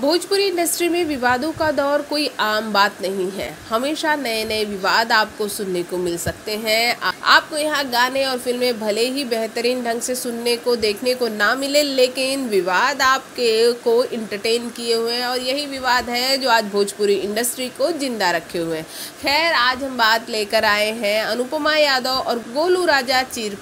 Bhojpuri industry में विवादों का दौर कोई आम बात नहीं है। हमेशा नए नए विवाद आपको सुनने को मिल सकते हैं। आपको यहाँ गाने और फ़िल्में भले ही बेहतरीन ढंग से सुनने को, देखने को ना मिले, लेकिन विवाद आपके को इंटरटेन किए हुए हैं और यही विवाद है जो आज भोजपुरी इंडस्ट्री को ज़िंदा रखे हुए हैं। खैर, आज हम बात लेकर आए हैं अनुपमा यादव और गोलू राजा चीर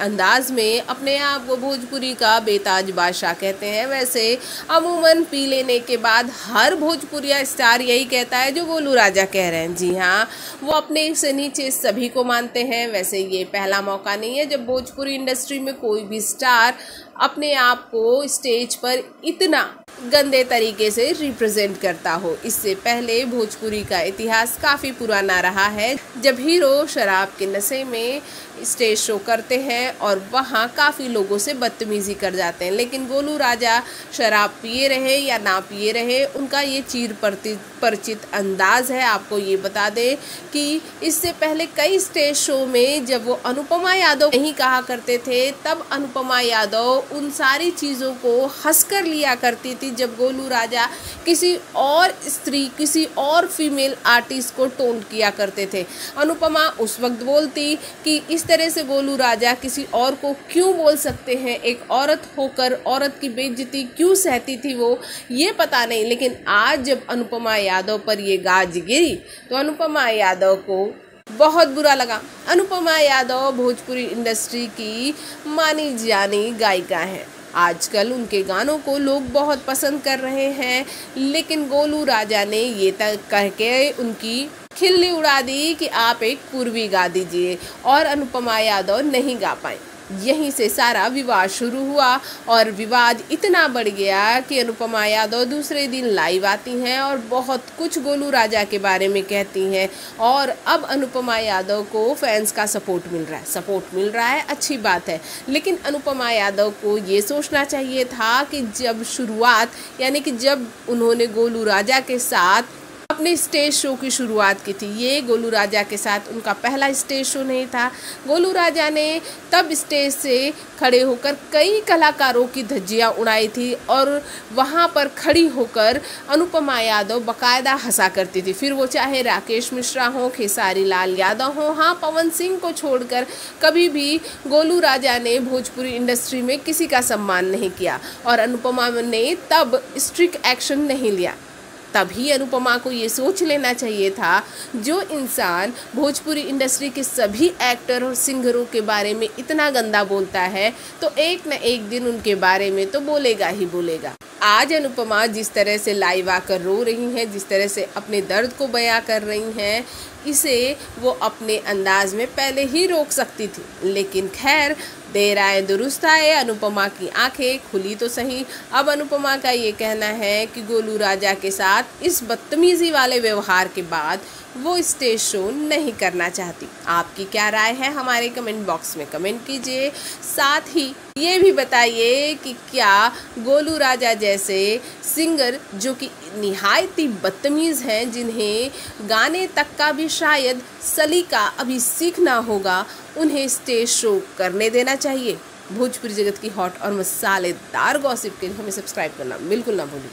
अंदाज में। अपने आप को भोजपुरी का बेताज बादशाह कहते हैं। वैसे, अमूमन पी लेने के बाद हर भोजपुरिया स्टार यही कहता है जो गोलू राजा कह रहे हैं। जी हाँ वो अपने से नीचे सभी को मानते हैं। वैसे ये पहला मौका नहीं है। जब भोजपुरी इंडस्ट्री में कोई भी स्टार अपने आप को स्टेज पर इतना गंदे तरीके से रिप्रेजेंट करता हो। इससे पहले भोजपुरी का इतिहास काफ़ी पुराना रहा है। जब हीरो शराब के नशे में स्टेज शो करते हैं और वहाँ काफ़ी लोगों से बदतमीज़ी कर जाते हैं, लेकिन गोलू राजा शराब पिए रहे या ना पिए रहे, उनका ये चीर परिचित अंदाज है। आपको ये बता दें कि इससे पहले कई स्टेज शो में जब वो अनुपमा यादव नहीं कहा करते थे, तब अनुपमा यादव उन सारी चीज़ों को हंस कर लिया करती थी जब गोलू राजा किसी और स्त्री, किसी और फीमेल आर्टिस्ट को टोन किया करते थे। अनुपमा उस वक्त बोलती कि इस तरह से गोलू राजा किसी और को क्यों बोल सकते हैं? एक औरत होकर औरत की बेइज्जती क्यों सहती थी वो? ये पता नहीं, लेकिन आज जब अनुपमा यादव पर ये गाज गिरी तो अनुपमा यादव को बहुत बुरा लगा। अनुपमा यादव भोजपुरी इंडस्ट्री की मानी जानी गायिका हैं। आजकल उनके गानों को लोग बहुत पसंद कर रहे हैं, लेकिन गोलू राजा ने ये तक कह के उनकी खिल्ली उड़ा दी कि आप एक पूर्वी गा दीजिए और अनुपमा यादव नहीं गा पाए। यहीं से सारा विवाद शुरू हुआ और विवाद इतना बढ़ गया कि अनुपमा यादव दूसरे दिन लाइव आती हैं और बहुत कुछ गोलू राजा के बारे में कहती हैं। और अब अनुपमा यादव को फैंस का सपोर्ट मिल रहा है। सपोर्ट मिल रहा है, अच्छी बात है। लेकिन अनुपमा यादव को ये सोचना चाहिए था कि जब शुरुआत, यानी कि जब उन्होंने गोलू राजा के साथ अपने स्टेज शो की शुरुआत की थी। ये गोलू राजा के साथ उनका पहला स्टेज शो नहीं था। गोलू राजा ने तब स्टेज से खड़े होकर कई कलाकारों की धज्जियाँ उड़ाई थी और वहाँ पर खड़ी होकर अनुपमा यादव बकायदा हंसा करती थी। फिर वो चाहे राकेश मिश्रा हो, खेसारी लाल यादव हो हाँ पवन सिंह को छोड़कर कभी भी गोलू राजा ने भोजपुरी इंडस्ट्री में किसी का सम्मान नहीं किया और अनुपमा ने तब स्ट्रिक्ट एक्शन नहीं लिया। तभी अनुपमा को ये सोच लेना चाहिए था, जो इंसान भोजपुरी इंडस्ट्री के सभी एक्टर और सिंगरों के बारे में इतना गंदा बोलता है तो एक न एक दिन उनके बारे में तो बोलेगा ही बोलेगा। आज अनुपमा जिस तरह से लाइव आकर रो रही हैं, जिस तरह से अपने दर्द को बयां कर रही हैं, इसे वो अपने अंदाज में पहले ही रोक सकती थी। लेकिन खैर देर आए, दुरुस्त आए, अनुपमा की आँखें खुली तो सही। अब अनुपमा का ये कहना है कि गोलू राजा के साथ इस बदतमीज़ी वाले व्यवहार के बाद वो स्टेज शो नहीं करना चाहती। आपकी क्या राय है हमारे कमेंट बॉक्स में कमेंट कीजिए। साथ ही ये भी बताइए कि क्या गोलू राजा जैसे सिंगर जो कि निहायती बदतमीज़ हैं, जिन्हें गाने तक का भी शायद सलीका अभी सीखना होगा उन्हें स्टेज शो करने देना चाहिए। भोजपुरी जगत की हॉट और मसालेदार गॉसिप के लिए हमें सब्सक्राइब करना बिल्कुल ना भूलें